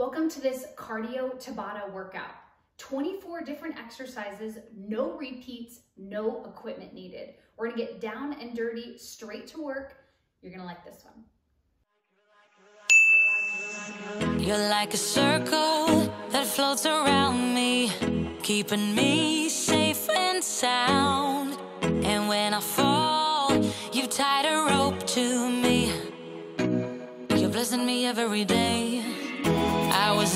Welcome to this Cardio Tabata workout. 24 different exercises, no repeats, no equipment needed. We're gonna get down and dirty, straight to work. You're gonna like this one. You're like a circle that floats around me, keeping me safe and sound. And when I fall, you tied a rope to me. You're blessing me every day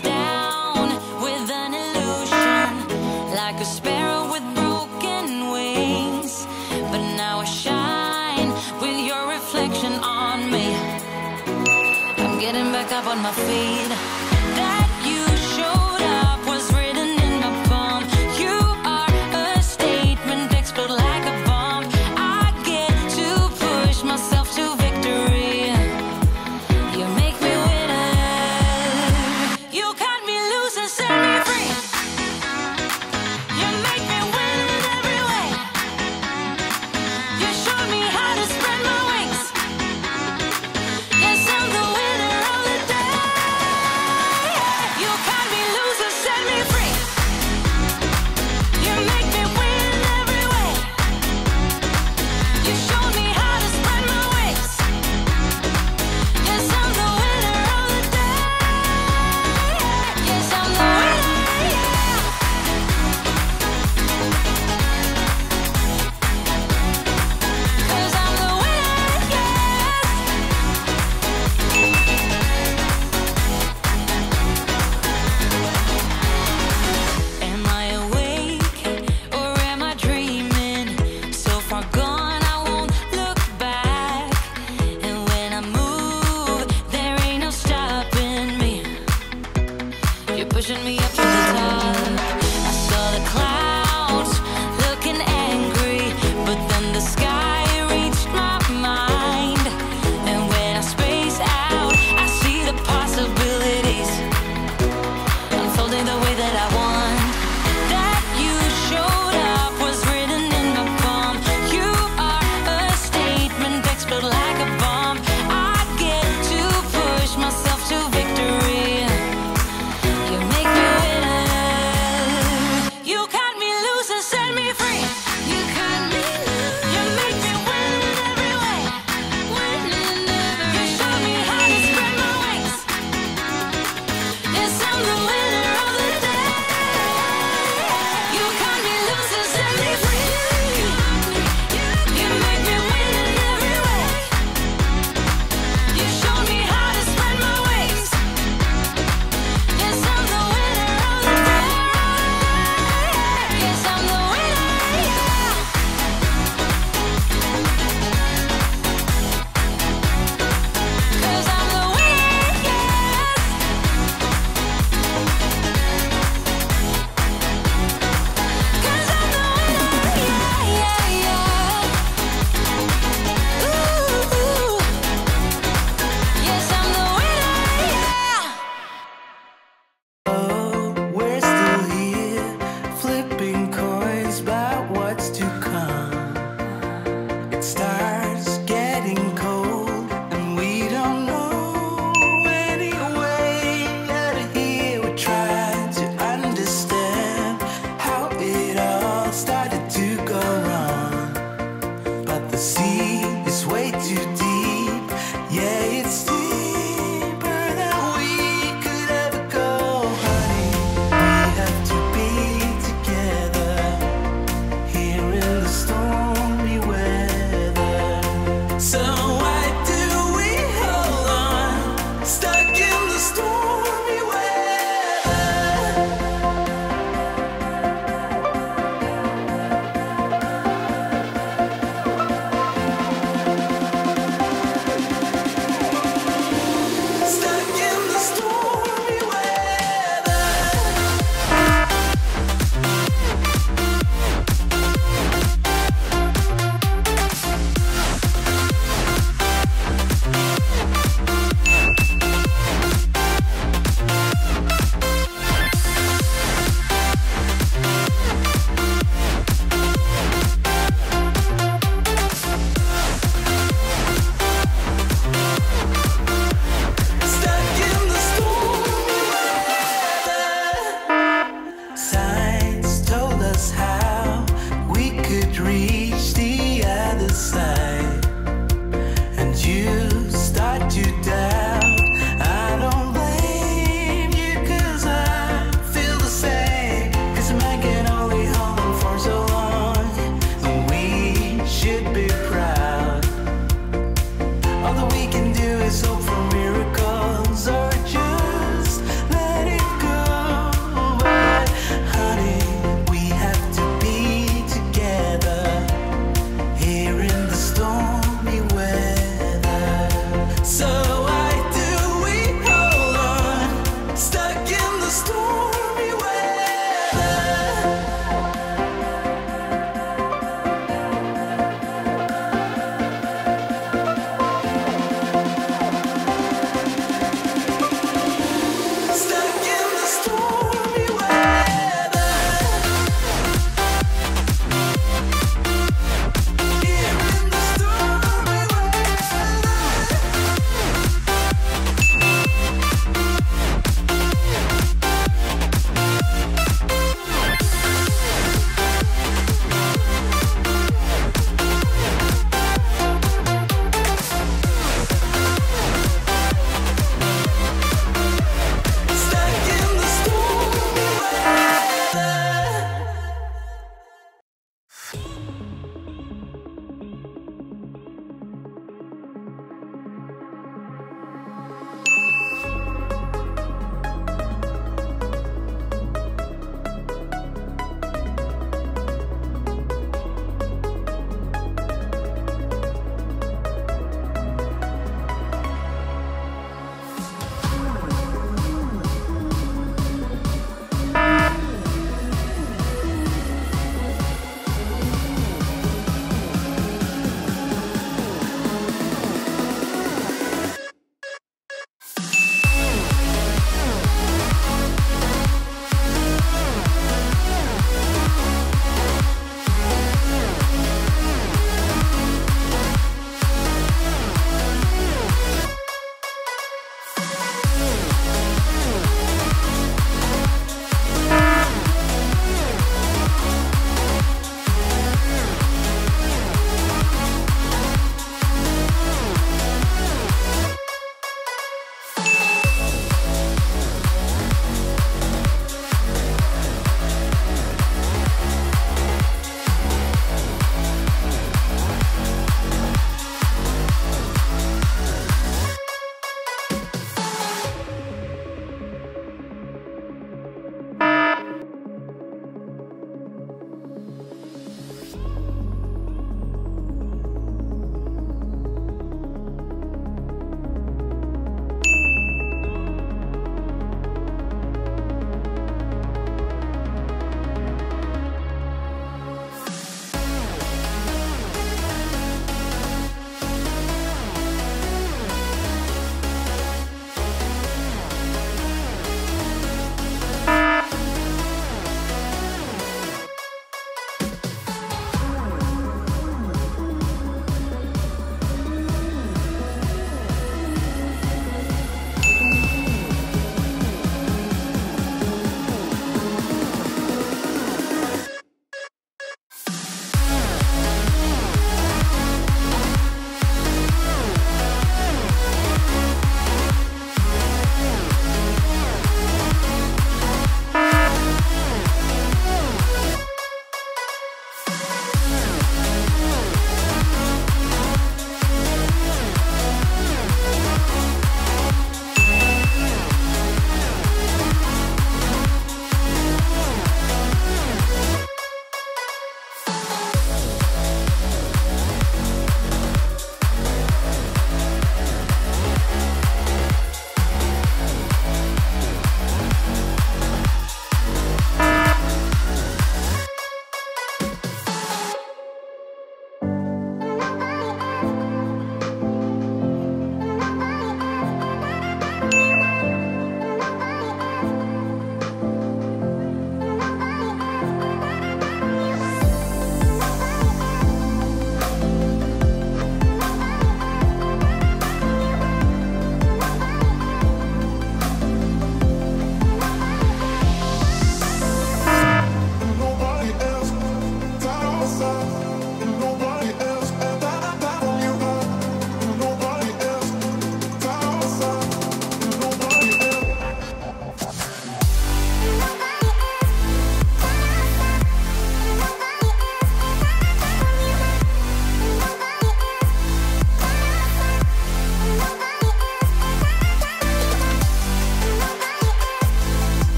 down with an illusion, like a sparrow with broken wings. But now I shine with your reflection on me. I'm getting back up on my feet. pushing me up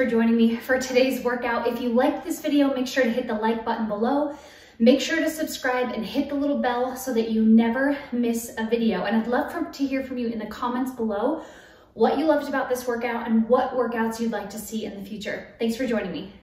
for joining me for today's workout. If you liked this video, make sure to hit the like button below. Make sure to subscribe and hit the little bell so that you never miss a video. And I'd love for, to hear from you in the comments below what you loved about this workout and what workouts you'd like to see in the future. Thanks for joining me.